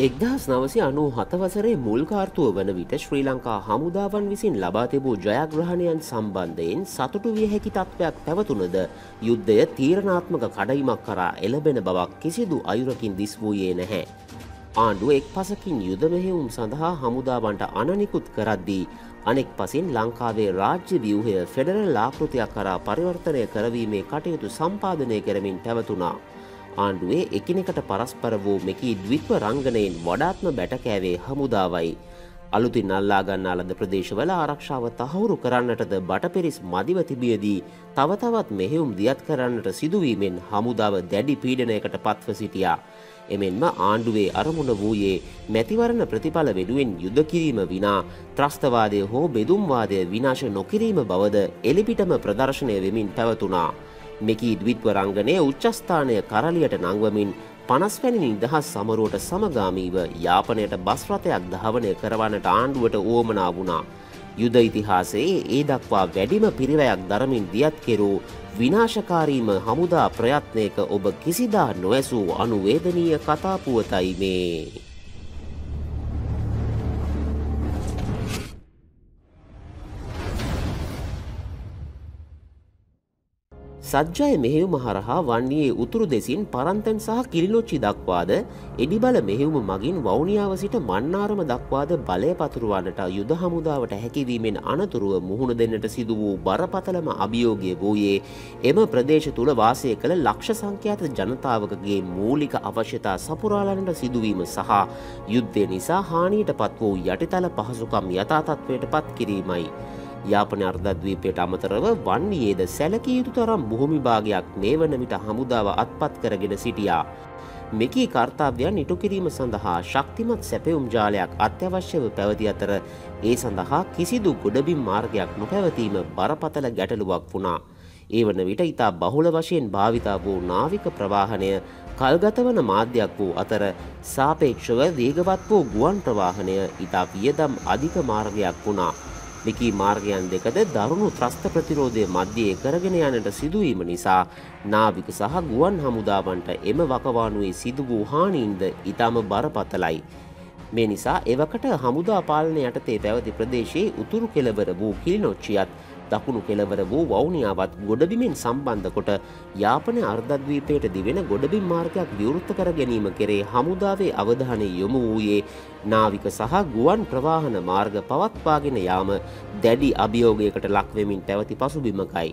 එක්දහස් නවසි අනු හතවසරේ මුල්කාර්තුව වන විට ශ්‍රී ලංකා හමුදාවන් විසින් ලබා තිබූ ජයග්‍රහණයන් සම්බන්ධයෙන් සතුටු විය හැකි තත්ත්වයක් පැවතුනද යුද්ධය තීරණාත්මක කඩයිමක් කරා එළබෙන බවක් කිසිදු අයුරකින් දිස් වූයේ නැහැ. ආණ්ඩුව එක් පසකින් යුද මෙහෙවුම් සඳහා හමුදාවන්ට අනනිකුත් කරද්දී අනෙක් පසින් ලංකාවේ රාජ්‍ය ව්‍යවහය ෆෙඩරල් ලාකෘතියක් කරා පරිවර්තනය කරවීමේ කටයුතු සම්පාධනය කරමින් පැවතුනා. ආණ්ඩුවේ එකිනෙකට පරස්පර වූ මෙකී ද්විත්ව රංගනයෙන් වඩාත්ම බැටකෑවේ හමුදාවයි. අලුතින් අල්ලාගන්න අලද ප්‍රදේශවල ආරක්ෂාව තහවුරු කරන්නටද බටපිරිස් මදිව තිබියදී තවතවත් මෙහෙවුම් දියත් කරන්නට සිදුවීමෙන් හමුදාව දැඩි පීඩනයකට පත්ව සිටියා. එමෙන්ම ආණ්ඩුවේ අරමුණ වූයේ මැතිවරණ ප්‍රතිඵල වෙනුවෙන් යුද කිරීම විනා ත්‍රස්තවාදය හෝ බෙදුම්වාදය විනාශ නොකිරීම බවද එලිපිටම ප්‍රදර්ශනය වෙමින් පැවතුනා. මෙකී ද්විත්වරංගනය උච්චස්ථානය කරලියට නංවමින් පනස්වැනි නිදහස් සමරුවට සමගාමීව යාපනයට බස්රථයක් ධාවනය කරවන්නට ආණ්ඩුවට ඕමනා වුණා. යුද ඉතිහාසයේ ඒ දක්වා වැඩිම පිරිවයක් දරමින් දියත් කෙරූ විනාශකාරීම හමුදා ප්‍රයත්නයක ඔබ කිසිදා නොවැසූ අනුවේදනීය කතාපුවතයි මේ. සජ්ජය මෙහෙවුම හරහා වන්නේ උතුරු දෙසින් පරන්තැන් සහ කිරිලොච්චි දක්වාද එඩිබල මෙහෙවුම මගින් වෞනියාව සිට මන්නාරම දක්වාද බලය පතුරුවන්නට යුද හමුදාවට හැකිවීමෙන් අනතුරුව මුහුණ දෙන්නට සිදු වූ බරපතලම අභියෝගය වූයේ එම ප්‍රදේශ තුළ වාසය කළ ලක්ෂ සංඛ්‍යාත ජනතාවකගේ මූලික අවශ්‍යතා සපුරාලනට සිදුවීම සහ යුද්ධය නිසා හානියට පත් වූ යටිතල පහසුකම් යථතත්වයට පත් කිරීමයි. යාපන අර්ධද්වීපයට අමතරව වන්නේද සැලකිය යුතු තරම් බොහොමිභාගයක් මේ වන විට හමුදාව අත්පත් කරගෙන සිටියා. මෙකී කර්තාව්‍යයන් ඉටු කිරීම සඳහා ශක්තිමත් සැපවුම් ජාලයක් අත්‍යවශ්‍යව පැවති අතර ඒ සඳහා කිසිදු ගොඩබිම් මාර්ගයක් නොපැවතීම බරපතල ගැටලුවක් වුණා. ඒ වන විට ඉතා බහුල වශයෙන් භාවිතා වූ නාවික ප්‍රවාහනය කල්ගතවන මාධ්‍යයක් වූ අතර සාපේක්ෂව වේගවත් වූ ගුවන් ප්‍රවාහනය ඉතා වියදම් අධික මාර්ගයක් වුණා. මෙකී මාර්ගයන් දෙකද දරුණු ත්‍රස්ත ප්‍රතිරෝධය මධ්‍යයේ කරගෙන යනට සිදුවීම නිසා නාවික සහ ගුවන් හමුදාවන්ට එම වකවානුවේ සිදු වූ හානීන්ද ඉතාම බරපතලයි. මේ නිසා එවකට හමුදා පාලනය යටතේ පැවති ප්‍රදේශයේ උතුරු කෙළවර වූ කිලිනොච්චියත් දකුණු කෙළවර වූ වෞනියාවත් ගොඩබිමෙන් සම්බන්ධ කොට යාපනය අර්ධද්වීපයට දිවෙන ගොඩබිම් මාර්ගයක් විවෘත්ත කර ගැනීම කෙරේ හමුදාවේ අවධානය යොමු වූයේ නාවික සහ ගුවන් ප්‍රවාහන මාර්ග පවත්වාගෙන යාම දැඩි අභියෝගයකට ලක්වෙමින් පැවති පසුබිමකයි.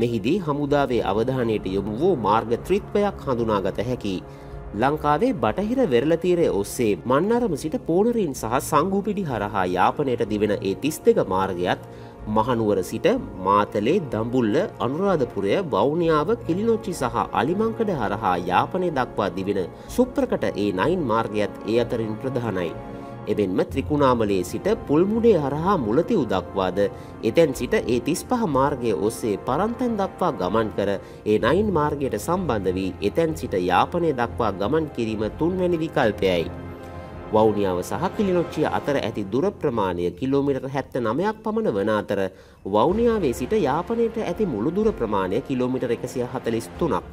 මෙහිදී හමුදාවේ අවධානයට යොමු වූ මාර්ග ත්‍රිත්වයක් හඳුනාගත හැකි. ලංකාවේ බටහිර වෙරලතීරය ඔස්සේ මන්නරම සිට පෝනරීන් සහ සංගූපිඩි හරහා යාපනයට දිවෙන ඒ තිස් දෙක මාර්ගයත් මහනුවර සිට මාතලේ දම්බුල්ල අනුරාධපුරය වෞනියාව කිලිනොච්චි සහ අලිමංකඩ හරහා යාපනය දක්වා දිවෙන සුප්‍රකට ඒ නයින් මාර්ගයත් ඒ අතරින් ප්‍රධානයි. එබෙන්ම ත්‍රිකුණාමලේ සිට පුල්මුඩේ හරහා මුලතිව් දක්වාද එතැන් සිට ඒ තිස් පහ මාර්ගය ඔස්සේ පරන්තැන් දක්වා ගමන් කර ඒ නයින් මාර්ගයට සම්බන්ධ වී එතැන් සිට යාපනය දක්වා ගමන් කිරීම තුන්වැනි විකල්පයයි. වෞනියාව සහ කිලිනොච්චිය අතර ඇති දුර ප්‍රමාණය කිලෝමිටර් හැත්ත නමයක් පමණ වන අතර වෞනියාවේ සිට යාපනයට ඇති මුළුදුර ප්‍රමාණය කිලෝමිටර් එකසිය හතලිස් තුනක්.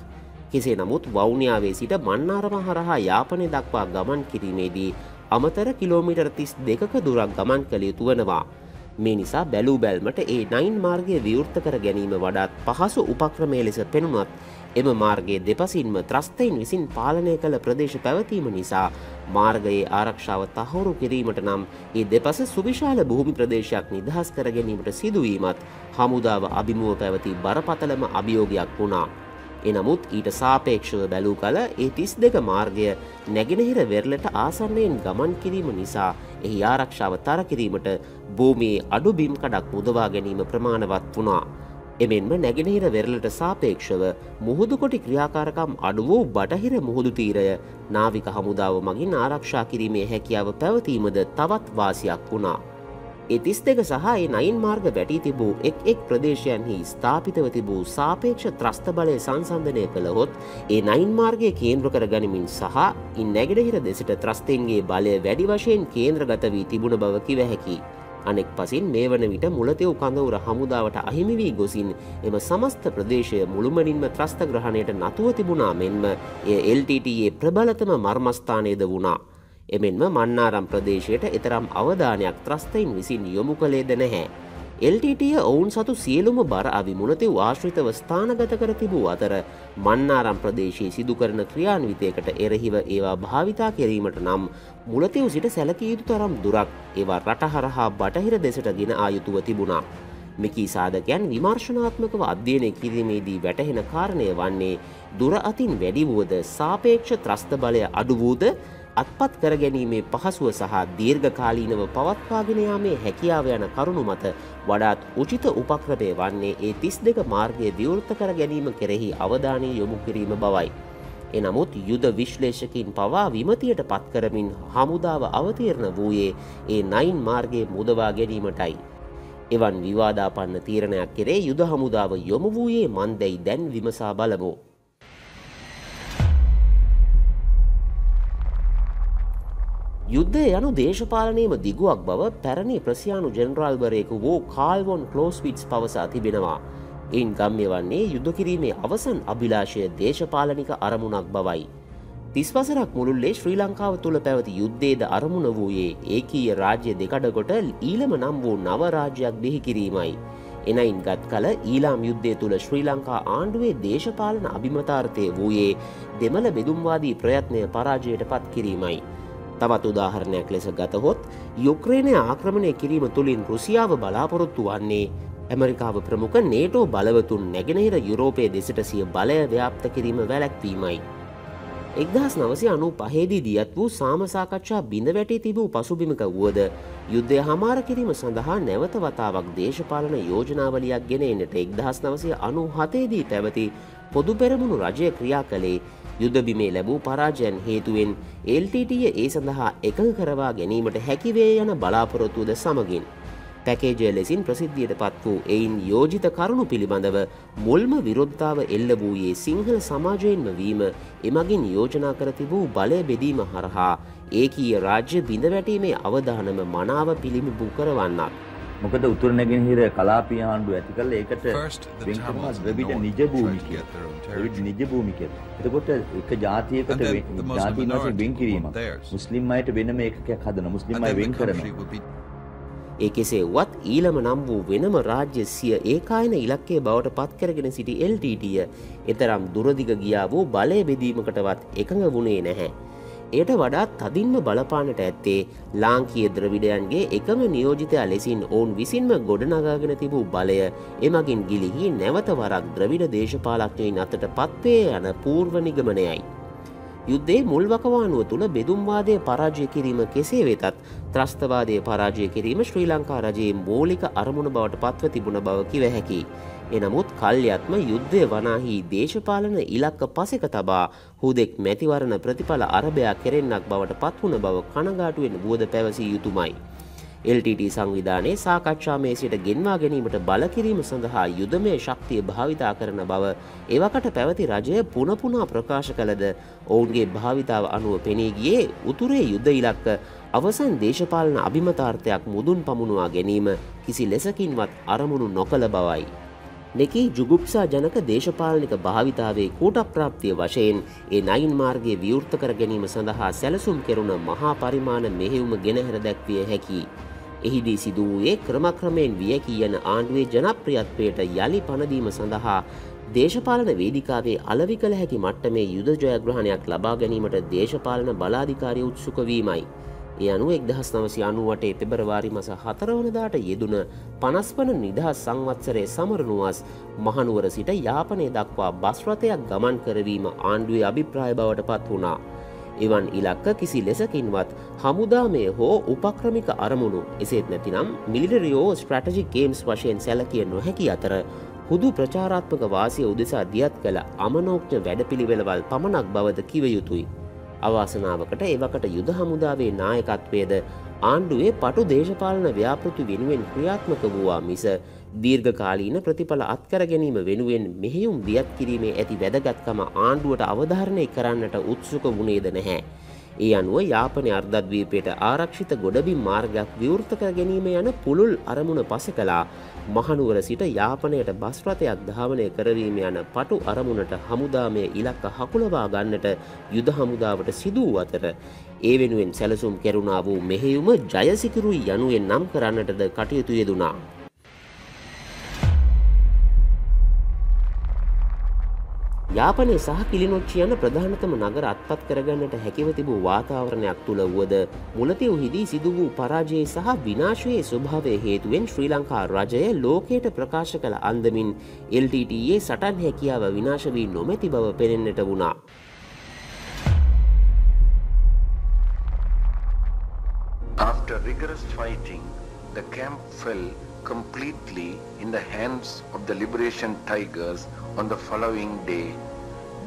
කෙසේ නමුත් වෞනියාවේ සිට මන්නාරම හරහා යාපනය දක්වා ගමන් කිරීමේදී අමතර කිලෝමිටර් තිස් දෙකක දුරක් ගමන් කළ යුතු වනවා. මේ නිසා බැලූ බැල්මට ඒ නයින් මාර්ගය විවෘත්ත කර ගැනීම වඩාත් පහසු උපක්‍රමය ලෙස පෙනුනත් එම මාර්ගයේ දෙපසින්ම ත්‍රස්තයින් විසින් පාලනය කළ ප්‍රදේශ පැවතීම නිසා මාර්ගයේ ආරක්ෂාව තහවුරු කිරීමට නම් ඒ දෙපස සුවිශාල භූමි ප්‍රදේශයක් නිදහස් කර ගැනීමට සිදුවීමත් හමුදාව අභිමුව පැවති බරපතලම අභියෝගයක් වුණා. එනමුත් ඊට සාපේක්ෂව බැලූ කල ඒ තිස් දෙක මාර්ගය නැගෙනහිර වෙරලට ආසන්නයෙන් ගමන් කිරීම නිසා එහි ආරක්ෂාව තර කිරීමට භූමියේ අඩු බිම් කඩක් මුදවා ගැනීම ප්‍රමාණවත් වුණා. එමෙන්ම නැගෙනහිර වෙරලට සාපේක්ෂව මුහුදුකොටි ක්‍රියාකාරකම් අඩු වූ බටහිර මුහුදු තීරය නාවික හමුදාව මගින් ආරක්ෂා කිරීමේ හැකියාව පැවතීමද තවත් වාසියක් වුණා. එතිස් දෙක සහ ඒ නයින් මාර්ග වැටී තිබූ එක් එක් ප්‍රදේශයන්හි ස්ථාපිතව තිබූ සාපේක්ෂ ත්‍රස්ත බලය සංසන්ධනය කළහොත් ඒ නයින් මාර්ගය කේන්ද්‍ර කර ගනිමින් සහ ඉන් නැගෙනහිර දෙසිට ත්‍රස්තෙන්ගේ බලය වැඩි වශයෙන් කේන්ද්‍රගත වී තිබුණ බව කිව හැකි. අනෙක් පසින් මේ වන විට මුලතෙව් කඳවුර හමුදාවට අහිමි වී ගොසින් එම සමස්ත ප්‍රදේශය මුළුමනින්ම ත්‍රස්ත ග්‍රහණයට නතුව තිබුණා මෙන්ම එය LTTයේ ප්‍රබලතම මර්මස්ථානයද වුණා. එමෙන්ම මන්නාරම් ප්‍රදේශයට එතරම් අවධානයක් ත්‍රස්තයින් විසින් යොමු කළේද නැහැ. එල්ටටිය ඔවුන් සතු සියලුම බර අවිමුණතිව ආශ්‍රිතව ස්ථානගත කර තිබූ අතර මන්නාරම් ප්‍රදේශයේ සිදු කරන ක්‍රියාන්විතයකට එරහිව ඒවා භාවිතා කිරීමට නම් මුලතිව් සිට සැලකීයුතු තරම් දුරක් ඒවා රටහරහා බටහිර දෙසට ගෙන ආයුතුව තිබුණා. මෙකී සාධකයන් විමර්ශනාත්මකව අධ්‍යයනය කිරීමේදී වැටහෙන කාරණය වන්නේ දුර අතින් වැඩිවුවද සාපේක්ෂ ත්‍රස්ත බලය අඩුවූද අත්පත් කර ගැනීමේ පහසුව සහ දීර්ඝකාලීනව පවත්වාගෙන යාමේ හැකියාව යන කරුණු මත වඩාත් උචිත උපක්‍රමය වන්නේ ඒ තිස් දෙක මාර්ගය විවෘත කර ගැනීම කෙරෙහි අවධානය යොමු කිරීම බවයි. එනමුත් යුද විශ්ලේෂකින් පවා විමතියට පත්කරමින් හමුදාව අවතීරණ වූයේ ඒ නයින් මාර්ගයේ මුදවා ගැනීමටයි. එවන් විවාදාපන්න තීරණයක් කෙරේ යුද හමුදාව යොමු වූයේ මන්දැයි දැන් විමසා බලමු. යුද්ධය යනු දේශපාලනයම දිගුවක් බව පැරණි ප්‍රසියානු ජෙනරාල්වරයෙකු වූ කාල්වොන් කලෝස්විට්ස් පවසා තිබෙනවා. එයින් ගම්ය වන්නේ යුද්ධ කිරීමේ අවසන් අභිලාශය දේශපාලනික අරමුණක් බවයි. තිස්වසරක් මුළුල්ලේ ශ්‍රී ලංකාව තුළ පැවති යුද්ධේද අරමුණ වූයේ ඒකීය රාජ්‍ය දෙකඩගොට ඊළම නම් වූ නවරාජ්‍යයක් බිහි කිරීමයි. එනයින් ගත් කල ඊලාම් යුද්ධය තුළ ශ්‍රී ලංකා ආණ්ඩුවේ දේශපාලන අභිමතාර්ථය වූයේ දෙමළ බෙදුම්වාදී ප්‍රයත්නය පරාජයට පත් කිරීමයි. තවත් උදාහරණයක් ලෙස ගතහොත් යුක්්‍රේණය ආක්‍රමණය කිරීම තුළින් රුසියාව බලාපොරොත්තු වන්නේ ඇමරිකාව ප්‍රමුඛ නේටෝ බලවතුන් නැගෙනහිර යුරෝපය දෙසට සිය බලය ව්‍යාප්ත කිරීම වැලැක්වීමයි. එක්දහස් නවසය අනු පහේදී දියත් වූ සාමසාකච්ඡා බිඳ වැටි තිබූ පසුබිමක වුවද යුද්ධය හමාර කිරීම සඳහා නැවත වතාවක් දේශපාලන යෝජනාවලියක් ගෙන එන්නට එක්දහස් නවසය අනු හතේදී පැවති පොදු පෙරමුණු රජය ක්‍රියා කළේ යුද්ධබිමේ ලැබූ පරාජයන් හේතුවෙන් එල්ටටිය ඒ සඳහා එකඟ කරවා ගැනීමට හැකිවේ යන බලාපොරොත්තුවද සමගින්. පැකේජය ලෙසින් ප්‍රසිද්ධියට පත් වූ එයින් යෝජිත කරුණු පිළිබඳව මුල්ම විරොද්ධාව එල්ල වූයේ සිංහල සමාජයෙන්ම වීම එමගින් යෝජනා කර තිබූ බලය බෙදීම හරහා ඒකීය රාජ්‍ය බිඳ වැටීමේ අවධානම මනාව පිළිමිබු කරවන්නක්. මොකද උතුර නැගෙනහිර කලාපී ආණ්ඩුව ඇති කළ ඒකට වෙන් කරනවා ද්‍රවිඩ නිජ භූමිකය. ද්‍රවිඩ නිජ භූමිකය. එතකොට එක ජාතියකට ජාතීන් වශයෙන් වෙන් කිරීම. මුස්ලිම් අයට වෙනම ඒකකයක් හදන මුස්ලිම් අය වෙන් කරනවා. ඒ කෙසේ වත් ඊළම නම් වූ වෙනම රාජ්‍ය සිය ඒකායන ඉලක්කේ බවට පත්කරගෙන සිටි එල්ටටිය එතරම් දුරදිග ගියා වූ බලය බෙදීමකටවත් එකඟ වුණේ නැහැ. එයට වඩාත් තදින්ම බලපානට ඇත්තේ ලාංකීය ද්‍රවිඩයන්ගේ එකම නියෝජිතයා ලෙසින් ඔවුන් විසින්ම ගොඩනගාගෙන තිබූ බලය එමගින් ගිලිහි නැවත වරක් ද්‍රවිඩ දේශපාලක්ඥයින් අතට පත්වේ යන පූර්ව නිගමනයයි. යුද්ධේ මුල්වකවානුව තුළ බෙදුම්වාදය පරාජය කිරීම කෙසේ වෙතත් ත්‍රස්තවාදය පරාජය කිරීම ශ්‍රී ලංකා රජයේ මූලික අරමුණ බවට පත්ව තිබුණ බව කිව හැකි. එනමුත් කල්යත්ම යුද්ධය වනාහි දේශපාලන ඉලක්ක පසෙක තබා හුදෙක් මැතිවරණ ප්‍රතිඵල අරභයක් කෙරෙන්නක් බවට පත්වුණ බව කනගාටුවෙන් වුවද පැවසී යුතුමයි. LTT සංවිධානයේ සාකච්ඡාමය සිට ගෙන්වා ගැනීමට බලකිරීම සඳහා යුදමය ශක්තිය භාවිතා කරන බව එවකට පැවති රජය පුනපුනා ප්‍රකාශ කළද ඔවුන්ගේ භාවිතාව අනුව පෙනීගියේ උතුරේ යුද්ධ ඉලක්ක අවසන් දේශපාලන අභිමතාර්ථයක් මුදුන් පමුණවා ගැනීම කිසි ලෙසකින්වත් අරමුණු නොකළ බවයි. මෙකී ජුගුප්සා ජනක දේශපාලනික භාවිතාවේ කූටප්‍රාප්තිය වශයෙන් ඒ නයින් මාර්ගයේ විවෘත කර ගැනීම සඳහා සැලසුම් කෙරුණ මහා පරිමාණ මෙහෙවුම ගෙනහැර දැක්විය හැකි. එහිදී සිදු වූයේ ක්‍රමක්‍රමයෙන් වියකී යන ආණ්ඩුවේ ජනප්‍රියත්වයට යළි පනදීම සඳහා දේශපාලන වේදිකාවේ අලවි කළ හැකි මට්ටමේ යුද ජයග්‍රහණයක් ලබා ගැනීමට දේශපාලන බලාධිකාරය උත්සුකවීමයි. ඒ අනුව එක්දහස් නවසි අනුවටේ පෙබරවාරි මස හතරවනදාට යෙදුන පනස්වන නිදහස් සංවත්සරය සමරනුවස් මහනුවර සිට යාපනය දක්වා බස්රථයක් ගමන් කරවීම ආණ්ඩුවේ අභිප්‍රාය බවට පත් වුණා. එවන් ඉලක්ක කිසි ලෙසකින්වත් හමුදාමය හෝ උපක්‍රමික අරමුණු එසේත් නැතිනම් මිලිටරියෝ ස්ට්‍රටජි ගේම්ස් වශයෙන් සැලකිය නොහැකි අතර හුදු ප්‍රචාරාත්මක වාසිය උදෙසා දියත් කළ අමනෝක්්‍ය වැඩපිළිවෙළවල් පමණක් බවද කිව යුතුයි. අවාසනාවකට එවකට යුද හමුදාවේ නායකත්වයද ආණ්ඩුවේ පටු දේශපාලන ව්‍යාපෘති වෙනුවෙන් ක්‍රියාත්මක වූවා මිස දීර්ඝකාලීන ප්‍රතිඵල අත්කර ගැනීම වෙනුවෙන් මෙහෙයුම් දියත් කිරීමේ ඇති වැදගත්කම ආණ්ඩුවට අවධාරණය කරන්නට උත්සුක වුණේද නැහැ. ඒ අනුව යාපනය අර්ධද්වීපයට ආරක්ෂිත ගොඩබිම් මාර්ගයක් විවෘත කර ගැනීම යන පුළුල් අරමුණ පස කලා මහනුවර සිට යාපනයට බස්රථයක් ධාවනය කරවීම යන පටු අරමුණට හමුදාමය ඉලක්ක හකුලවා ගන්නට යුද හමුදාවට සිදුව අතර ඒ වෙනුවෙන් සැලසුම් කෙරුණා වූ මෙහෙයුම ජයසිකරුයි යනුවෙන් නම් කරන්නටද කටයුතු යෙදුනා. යාපනය සහ කිලිනොච්චි යන ප්‍රධානතම නගර අත්පත් කරගන්නට හැකිව තිබූ වාතාවරණයක් තුළ වුවද මුලතිව් හිදී සිදු වූ පරාජයේ සහ විනාශයේ ස්වභාවය හේතුවෙන් ශ්‍රී ලංකා රජය ලෝකයට ප්‍රකාශ කළ අන්දමින් LTTයේ සටන් හැකියාව විනාශ වී නොමැති බව පෙනෙන්නට වුණා. After rigorous fighting, the camp fell completely in the hands of the liberation tigers on the following day,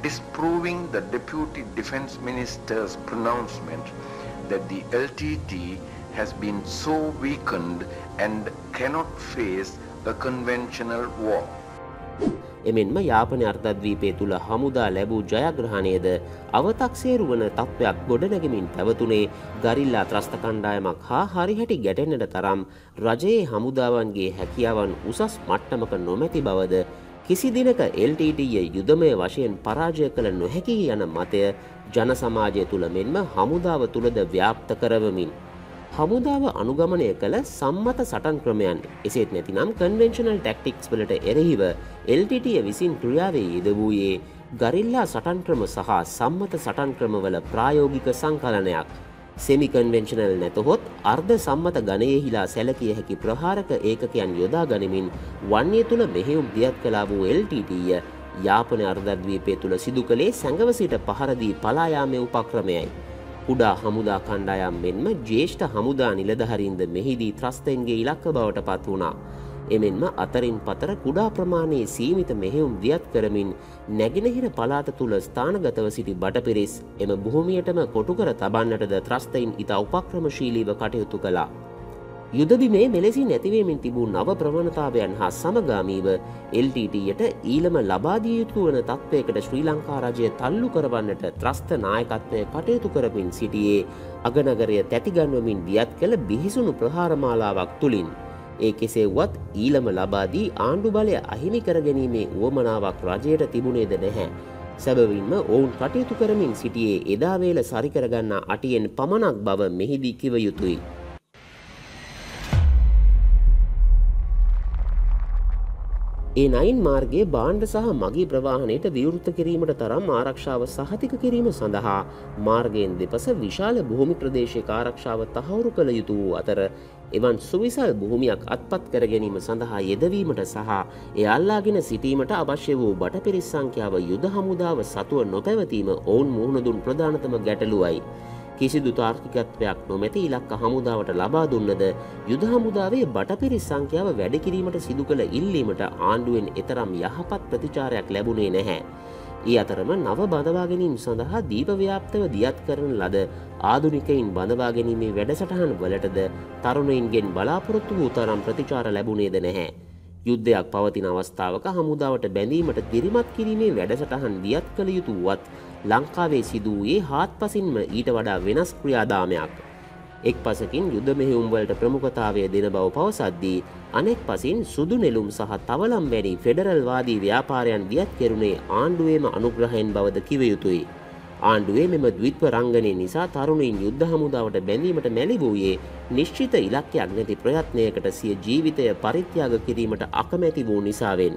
disproving the Deputy Defense Minister's pronouncement that the LTT has been so weakened and cannot face a conventional war. එමෙන්ම යාපන අර්ධද්වීපය තුළ හමුදා ලැබූ ජයග්‍රහණයද අවතක්සේරු වන තත්ත්වයක් ගොඩනැගමින් පැවතුනේ guerrilla ත්‍රස්ත කණ්ඩායමක් හා හරිහැටි ගැටෙන්නට තරම් රජයේ හමුදාවන්ගේ හැකියාවන් උසස් මට්ටමක නොමැති බවද කිසි දිනක LTTය යුදමය වශයෙන් පරාජය කළ නොහැකි යන මතය ජන සමාජය තුළ මෙන්ම හමුදාව තුළද ව්‍යාප්ත කරවමින් හමුදාව අනුගමනය කළ සම්මත සටන් ක්‍රමයන් එසේත් නැතිනම් කන්වෙන්ශනල් ටැක්ටික්ස් වලට එරෙහිව එල්ටිටිය විසින් ක්‍රියාවේ යෙද වූයේ ගරිල්ලා සටන් ක්‍රම සහ සම්මත සටන් ක්‍රමවල ප්‍රායෝගික සංකලනයක්. සෙමිකන්වෙන්ශනල් නැතහොත් අර්ධ සම්මත ගනයෙහිලා සැලකිය හැකි ප්‍රහාරක ඒකකයන් යොදා ගනිමින් වන්නේ තුළ මෙහෙවුම් දියත් කලා වූ එල්ටිටිය යාපන අර්ධද්වීපය තුළ සිදු කළේ සැඟවසිට පහරදී පලායාමය උපක්‍රමයයි. කුඩා හමුදා කණ්ඩායම් මෙන්ම ජේෂ්ඨ හමුදා නිලධහරින්ද මෙහිදී ත්‍රස්තයන්ගේ ඉලක්ක බවට පත් වුණා. එමෙන්ම අතරින් පතර කුඩා ප්‍රමාණයේ සීමිත මෙහෙවුම් දියත් කරමින් නැගෙනහිර පලාත තුළ ස්ථානගතව සිටි බටපිරිස් එම භූමියටම කොටුකර තබන්නටද ත්‍රස්තයින් ඉතා උපක්‍රමශීලීව කටයුතු කලා. යුදබිමේ මෙලෙසි නැතිවීමෙන් තිබූ නව ප්‍රවණතාවයන් හා සමගාමීව LTTයට ඊළම ලබාදිය යුතු වන තත්ත්වයකට ශ්‍රී ලංකා රජය තල්ලු කරවන්නට ත්‍රස්ත නායකත්වය කටයුතු කරමින් සිටියේ අගනගරය තැතිගන්වමින් දියත් කළ බිහිසුණු ප්‍රහාරමාලාවක් තුළින්. ඒ කෙසේවත් ඊළම ලබාදී ආණ්ඩු බලය අහිමි කරගැනීමේ වුවමනාවක් රජයට තිබුණේද නැහැ. සැබවින්ම ඔවුන් කටයුතු කරමින් සිටියේ එදාවේල සරිකරගන්න අටියෙන් පමණක් බව මෙහිදී කිව යුතුයි. ඒ නයින් මාර්ගයේ බාණ්ඩ සහ මගී ප්‍රවාහනයට විවෘත කිරීමට තරම් ආරක්ෂාව සහතික කිරීම සඳහා මාර්ගයෙන් දෙපස විශාල භූමි ප්‍රදේශයක ආරක්ෂාව තහවුරු කළ යුතු වූ අතර එවන් සුවිසල් භූමියක් අත්පත් කර ගැනීම සඳහා යෙදවීමට සහ එය අල්ලාගෙන සිටීමට අවශ්‍ය වූ බටපිරිස් සංඛ්‍යාව යුද හමුදාව සතුව නොපැවතීම ඔවුන් මුහුණදුන් ප්‍රධානතම ගැටලුවයි. කිසිදු තාර්කිකත්වයක් නොමැති ඉලක්ක හමුදාවට ලබා දුන්නද යුද හමුදාවේ බටපිරිස් සංඛ්‍යාව වැඩකිරීමට සිදු කළ ඉල්ලීමට ආණ්ඩුවෙන් එතරම් යහපත් ප්‍රතිචාරයක් ලැබුණේ නැහැ. ඒ අතරම නව බඳවාගැනීම් සඳහා දීපව්‍යාප්තව දියත් කරන ලද ආදුනිකයින් බඳවාගැනීමේ වැඩසටහන් වලටද තරුණයින්ගෙන් බලාපොරොත්තු වූ තරම් ප්‍රතිචාර ලැබුණේද නැහැ. යුද්ධයක් පවතින අවස්ථාවක හමුදාවට බැඳීමට දිරිමත් කිරීමේ වැඩසටහන් දියත් කළ යුතු වත් ලංකාවේ සිදුවයේ හාත් පසින්ම ඊට වඩා වෙනස් ක්‍රියාදාමයක්. එක් පසකින් යුද මෙහිුම්වලට ප්‍රමුඛතාවය දෙන බව පවසද්දී අනෙක් පසින් සුදු නෙලුම් සහ තවලම් වැනි ෆෙඩරල්වාදී ව්‍යාපාරයන් දියත් කෙරුණේ ආණ්ඩුවේම අනුග්‍රහයෙන් බවද කිව යුතුයි. ආණ්ඩුවේ මෙම ද්විත්ව රංගනය නිසා තරුණයින් යුද්ධ හමුදාවට බැඳීමට මැලි වූයේ නිශ්චිත ඉලක්කයක් නැති ප්‍රයත්නයකට සිය ජීවිතය පරිත්‍යාග කිරීමට අකමැති වූ නිසාවෙන්.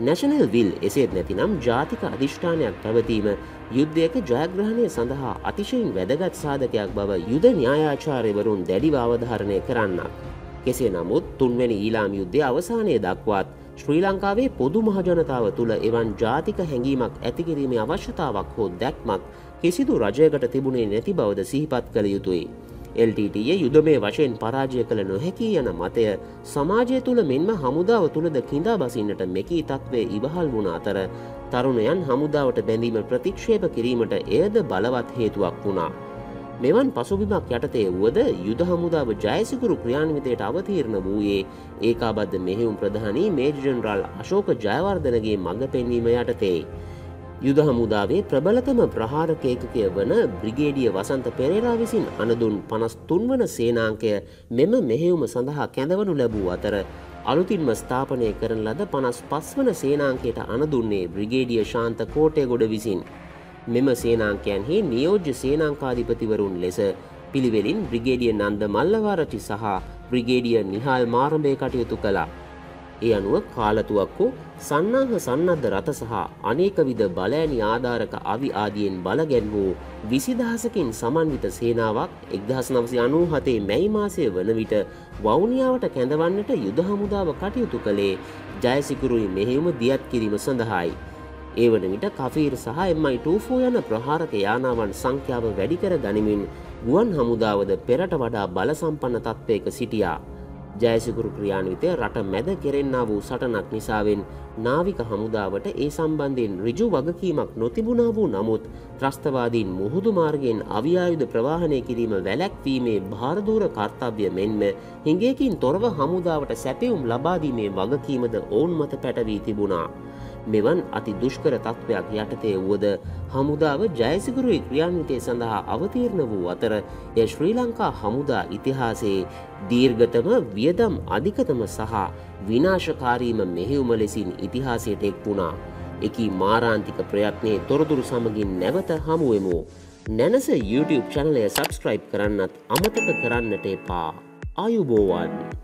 නැශනල් විල් එසේත් නැතිනම් ජාතික අධිෂ්ඨානයක් පැවතීම යුද්ධයක ජයග්‍රහණය සඳහා අතිශයින් වැදගත් සාධකයක් බව යුද න්‍යායාචාරයවරුන් දැඩිව අවධාරණය කරන්නක්. කෙසේ නමුත් තුන්වැනි ඊලාම් යුද්ධය අවසානය දක්වාත් ශ්‍රී ලංකාවේ පොදු මහජනතාව තුළ එවන් ජාතික හැඟීමක් ඇතිකිරීමේ අවශ්‍යතාවක් හෝ දැක්මක් කිසිදු රජයකට තිබුණේ නැති බවද සිහිපත් කළ යුතුයි. LTTය යුදමේ වශයෙන් පරාජය කළ නොහැකි යන මතය සමාජය තුළ මෙන්ම හමුදාව තුළද කිඳා බසින්නට මෙකී තත්ත්වය ඉවහල් වුණ අතර තරුණයන් හමුදාවට බැඳීම ප්‍රතික්ෂේප කිරීමට එයද බලවත් හේතුවක් වුණා. මෙවන් පසුබිමක් යටතේ වුවද යුද හමුදාව ජයසිකුරු ක්‍රියාන්විතයට අවතීරණ වූයේ ඒකාබද්ධ මෙහෙවුම් ප්‍රධානී මේජජනරල් අශෝක ජයවර්ධනගේ මඟ පෙන්වීම යටතේ. යුද හමුදාවේ ප්‍රබලතම ප්‍රහාරකේකකය වන බ්‍රිගේඩිය වසන්ත පෙරේරා විසින් අනදුන් පනස් තුන්වන සේනාංකය මෙම මෙහෙවුම සඳහා කැඳවනු ලැබූ අතර අලුතින්ම ස්ථාපනය කරන ලද පනස් පස්වන සේනාංකයට අනදුන්නේ බ්‍රිගේඩිය ශාන්ත කෝටය ගොඩ විසින්. මෙම සේනාංකයන්හි නියෝජ්‍ය සේනාංකාධිපතිවරුන් ලෙස පිළිවෙලින් බ්‍රිගේඩිය නන්ද මල්ලවාරටි සහ බ්‍රිගේඩිය නිහාල් මාරභය කටයුතු කළා. ඒ අනුව කාලතුවක්කු සන්නාහ සන්නද්ධ රථ සහ අනේකවිද බලෑනි ආධාරක අවි ආදියෙන් බලගැන් වූ විසිදහසකින් සමන්විත සේනාවක් එක්දහස් නවසි අනූ හතේ මැයි මාසය වන විට වෞනියාවට කැඳවන්නට යුද හමුදාව කටයුතු කළේ ජයසිකුරුයි මෙහෙවුම දියත් කිරීම සඳහායි. ඒ වන විට කෆීර් සහ එමයි ටූෆෝ යන ප්‍රහාරක යානාවන් සංඛ්‍යාව වැඩිකර ගනිමින් ගුවන් හමුදාවද පෙරට වඩා බලසම්පන්න තත්ත්වයක සිටියා. ජයසිකුරු ක්‍රියාන්විතය රට මැද කෙරෙන්න්න වූ සටනක් නිසාවෙන් නාවික හමුදාවට ඒ සම්බන්ධයෙන් රිජු වගකීමක් නොතිබුණා වූ නමුත් ත්‍රස්තවාදීන් මුහුදු මාර්ගයෙන් අවියායුධ ප්‍රවාහනය කිරීම වැලැක්වීමේ භාරදූර කර්තව්‍ය මෙන්ම හිඟේකින් තොරව හමුදාවට සැපවුම් ලබාදීමේ වගකීමද ඔවුන් මත පැටවී තිබුණා. මෙවන් අති දුෂ්කර තත්ත්වයක් යටතේ වුවද හමුදාව ජයසිකුරුයි ක්‍රියාන්විතය සඳහා අවතීර්ණ වූ අතර ය ශ්‍රී ලංකා හමුදා ඉතිහාසයේ දීර්ගතම වියදම් අධිකතම සහ විනාශකාරීම මෙහෙවුම ලෙසින් ඉතිහාසයට එක් වුණා. එකී මාරාන්තික ප්‍රයත්නයේ තොරතුරු සමගින් නැවත හමුවෙමු. නැනස YouTube චනලය සබස්ක්‍රයිබ් කරන්නත් අමතක කරන්නට එපා. අයුබෝවන්.